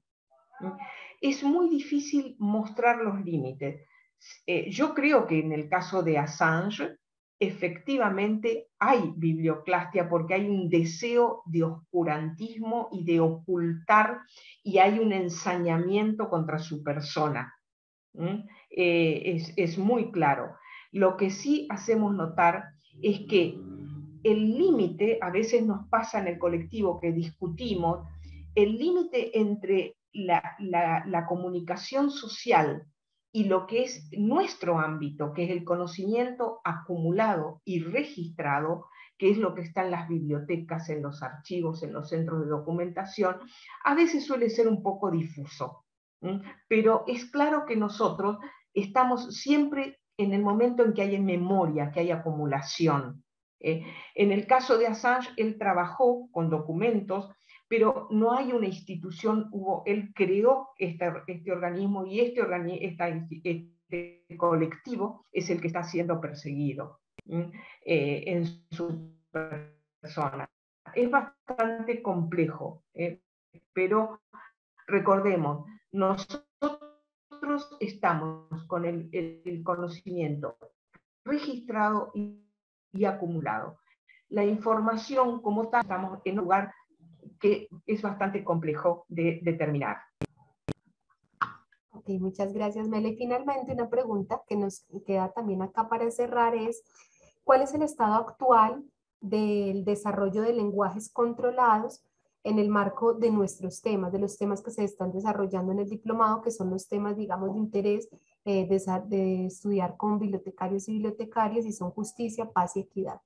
Es muy difícil mostrar los límites. Eh, yo creo que en el caso de Assange, efectivamente hay biblioclastia porque hay un deseo de oscurantismo y de ocultar y hay un ensañamiento contra su persona. Eh, es, muy claro. Lo que sí hacemos notar es que el límite, a veces nos pasa en el colectivo que discutimos, el límite entre la comunicación social y lo que es nuestro ámbito, que es el conocimiento acumulado y registrado, que es lo que está en las bibliotecas, en los archivos, en los centros de documentación, a veces suele ser un poco difuso. Pero es claro que nosotros estamos siempre en el momento en que hay memoria, que hay acumulación. Eh, en el caso de Assange, él trabajó con documentos, pero no hay una institución, hubo, él creó este, este organismo y este, este, colectivo es el que está siendo perseguido eh, en su persona. Es bastante complejo, eh, pero recordemos, nosotros estamos con el, conocimiento registrado y, acumulado. La información como tal, estamos en un lugar que es bastante complejo de determinar. Ok, muchas gracias, Mele. Finalmente, una pregunta que nos queda también acá para cerrar es, ¿cuál es el estado actual del desarrollo de lenguajes controlados en el marco de nuestros temas, de los temas que se están desarrollando en el diplomado, que son los temas, digamos, de interés eh, de, estudiar con bibliotecarios y bibliotecarias y son justicia, paz y equidad.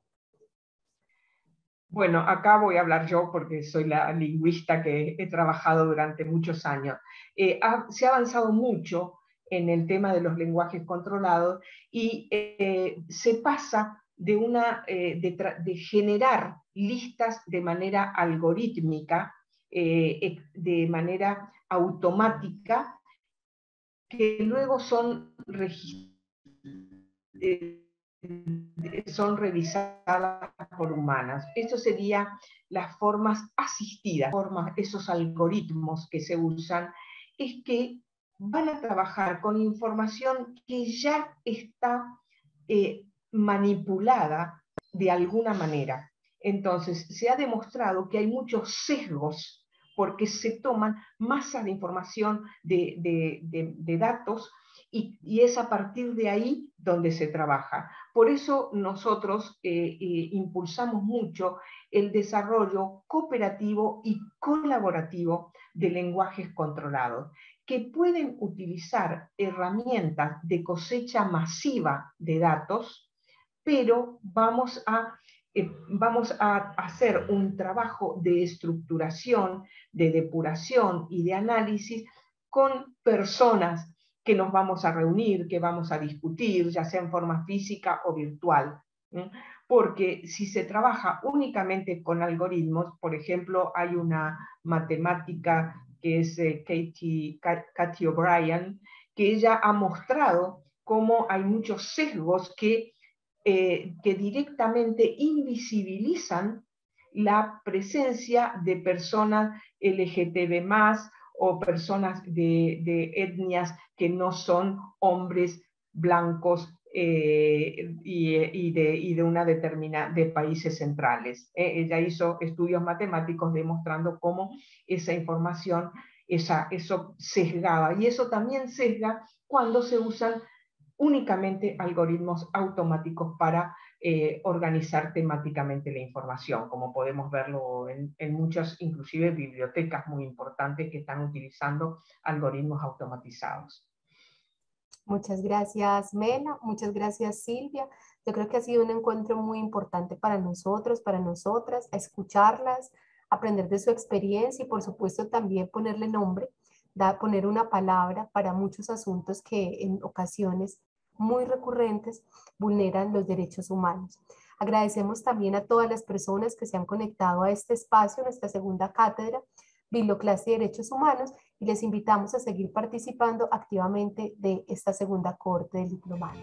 Bueno, acá voy a hablar yo porque soy la lingüista que he trabajado durante muchos años. Eh, se ha avanzado mucho en el tema de los lenguajes controlados y eh, se pasa de, una, eh, de, generar listas de manera algorítmica, de manera automática, que luego son, eh, son revisadas por humanas. Esto sería las formas asistidas, formas, esos algoritmos que se usan, es que van a trabajar con información que ya está manipulada de alguna manera. Entonces, se ha demostrado que hay muchos sesgos porque se toman masas de información de, datos y, es a partir de ahí donde se trabaja. Por eso nosotros eh, eh, impulsamos mucho el desarrollo cooperativo y colaborativo de lenguajes controlados, que pueden utilizar herramientas de cosecha masiva de datos pero vamos a, eh, vamos a hacer un trabajo de estructuración, de depuración y de análisis con personas que nos vamos a reunir, que vamos a discutir, ya sea en forma física o virtual. Porque si se trabaja únicamente con algoritmos, por ejemplo, hay una matemática que es eh, Katie, Katie O'Brien, que ella ha mostrado cómo hay muchos sesgos que eh, que directamente invisibilizan la presencia de personas LGTB o personas de, etnias que no son hombres blancos eh, y, de, una determinada de países centrales. Eh, ella hizo estudios matemáticos demostrando cómo esa información, esa, eso sesgaba. Y eso también sesga cuando se usan únicamente algoritmos automáticos para eh, organizar temáticamente la información, como podemos verlo en, muchas, inclusive bibliotecas muy importantes que están utilizando algoritmos automatizados. Muchas gracias, Mela. Muchas gracias, Silvia. Yo creo que ha sido un encuentro muy importante para nosotros, para nosotras, escucharlas, aprender de su experiencia y, por supuesto, también ponerle nombre, da, poner una palabra para muchos asuntos que en ocasiones muy recurrentes vulneran los derechos humanos. Agradecemos también a todas las personas que se han conectado a este espacio, nuestra segunda cátedra, Biblioclase y Derechos Humanos, y les invitamos a seguir participando activamente de esta segunda corte del diplomado.